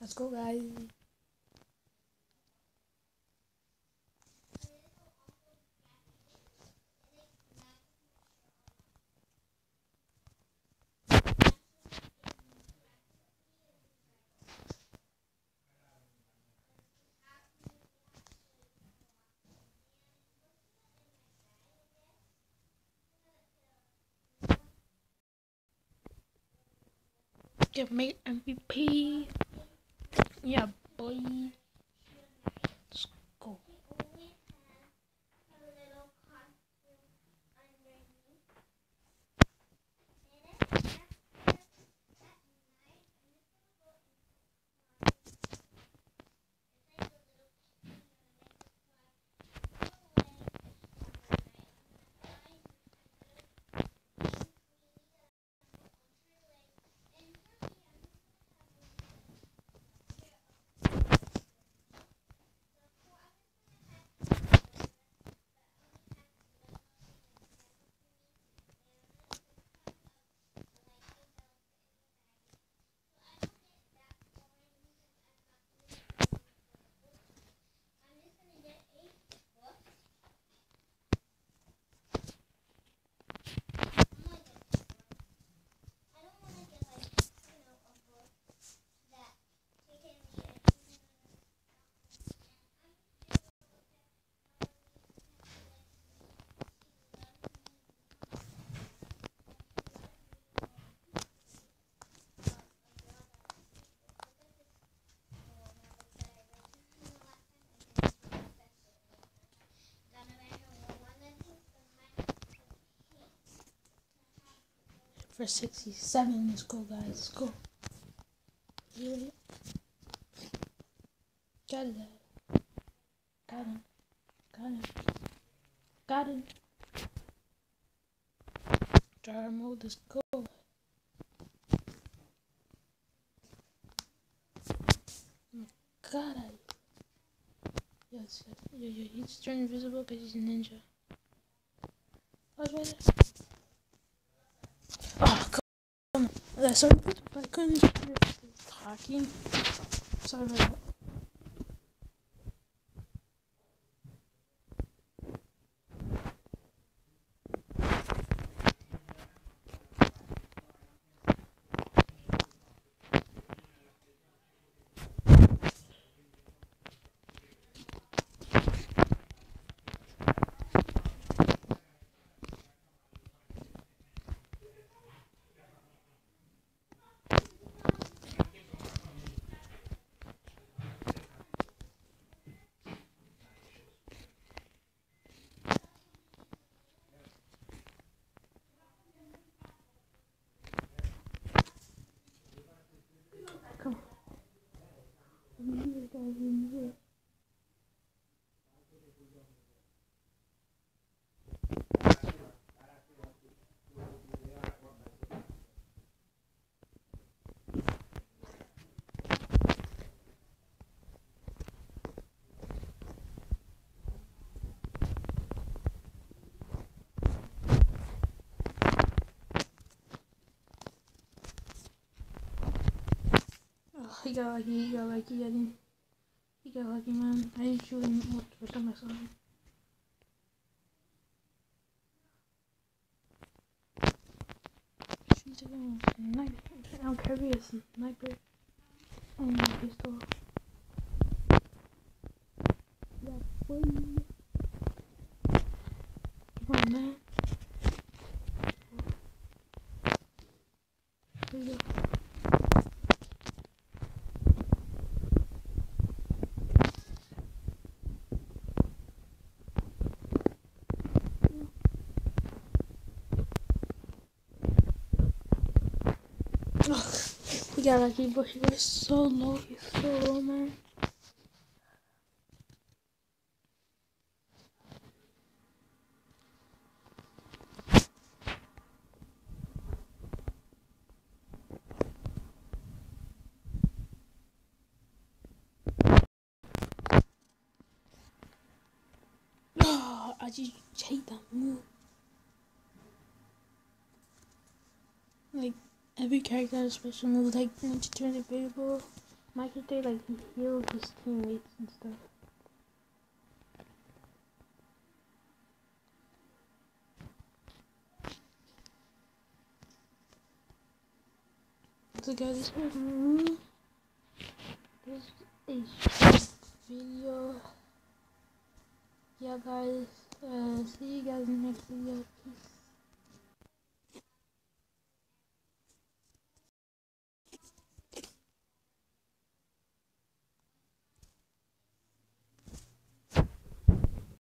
Let's go, guys. Get me MVP. Yeah, boy. For 67. Let's go, guys. Let's go. Yeah. Got it. Got him. Got him. Got him. Jar mode, let's go. God, I. Yes, yeah, yeah, he's turned invisible because he's a ninja. Oh, right there. Oh, Uh, sorry, I couldn't hear talking. Sorry about that. Come on. I'm here, guys. I'm here. Oh, he got lucky, he got lucky, I didn't. He got lucky, man. I didn't shoot him what the first time a sniper. I don't care if he is a sniper. And a pistol. Yeah, boy. Come on, man. There you go. Ugh, got lucky, but he was so low. He's so low, man. Oh, I just hate that move. Like every character has special move, like Ninja Turn Debatable, Michael Day like he healed his teammates and stuff. So guys, this was me. This is a video. Yeah guys, uh, see you guys in the next video. Peace.